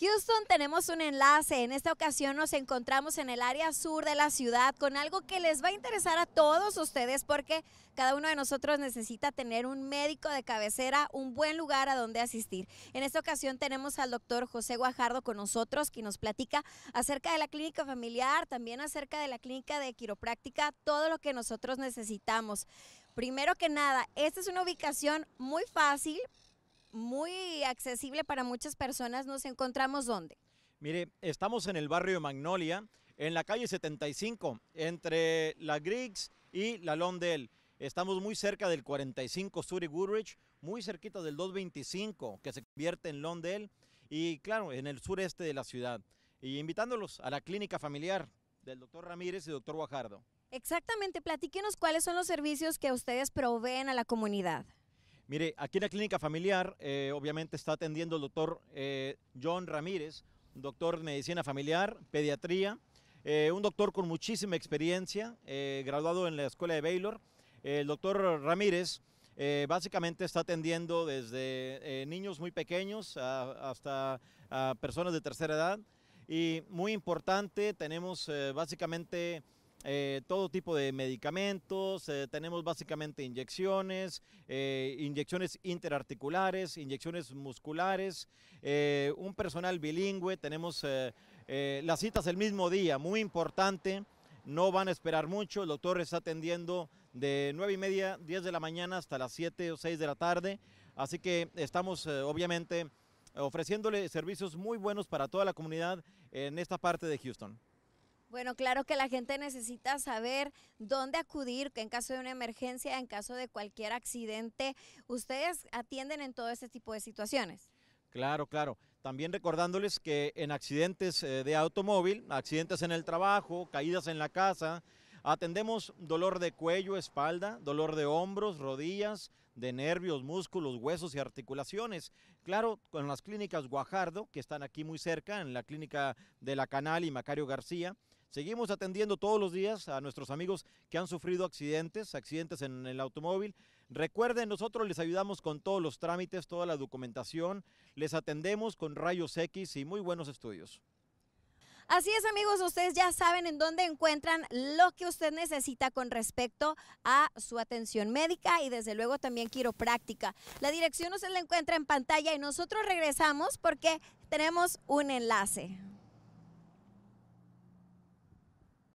Houston, tenemos un enlace. En esta ocasión nos encontramos en el área sur de la ciudad con algo que les va a interesar a todos ustedes porque cada uno de nosotros necesita tener un médico de cabecera, un buen lugar a donde asistir. En esta ocasión tenemos al doctor José Guajardo con nosotros, que nos platica acerca de la clínica familiar, también acerca de la clínica de quiropráctica, todo lo que nosotros necesitamos. Primero que nada, esta es una ubicación muy fácil muy accesible para muchas personas. ¿Nos encontramos dónde? Mire, estamos en el barrio de Magnolia, en la calle 75, entre la Griggs y la Londell. Estamos muy cerca del 45 Sur y Goodrich, muy cerquita del 225 que se convierte en Londell y claro, en el sureste de la ciudad. Y invitándolos a la clínica familiar del doctor Ramírez y doctor Guajardo. Exactamente, platíquenos cuáles son los servicios que ustedes proveen a la comunidad. Mire, aquí en la clínica familiar, eh, obviamente está atendiendo el doctor eh, John Ramírez, doctor de medicina familiar, pediatría, eh, un doctor con muchísima experiencia, graduado en la escuela de Baylor. El doctor Ramírez básicamente está atendiendo desde niños muy pequeños hasta personas de tercera edad. Y muy importante, tenemos básicamente eh, todo tipo de medicamentos, eh, tenemos básicamente inyecciones, eh, inyecciones interarticulares, inyecciones musculares, un personal bilingüe, tenemos las citas el mismo día, muy importante, no van a esperar mucho, el doctor está atendiendo de 9 y media, 10 de la mañana hasta las 7 o 6 de la tarde, así que estamos obviamente ofreciéndole servicios muy buenos para toda la comunidad en esta parte de Houston. Bueno, claro que la gente necesita saber dónde acudir en caso de una emergencia, en caso de cualquier accidente. ¿Ustedes atienden en todo este tipo de situaciones? Claro, claro. También recordándoles que en accidentes eh, de automóvil, accidentes en el trabajo, caídas en la casa, atendemos dolor de cuello, espalda, dolor de hombros, rodillas, de nervios, músculos, huesos y articulaciones. Claro, con las clínicas Guajardo, que están aquí muy cerca, en la clínica de la Canal y Macario García, Seguimos atendiendo todos los días a nuestros amigos que han sufrido accidentes, accidentes en el automóvil. Recuerden, nosotros les ayudamos con todos los trámites, toda la documentación, les atendemos con rayos X y muy buenos estudios. Así es amigos, ustedes ya saben en dónde encuentran lo que usted necesita con respecto a su atención médica y desde luego también quiropráctica. La dirección usted la encuentra en pantalla y nosotros regresamos porque tenemos un enlace.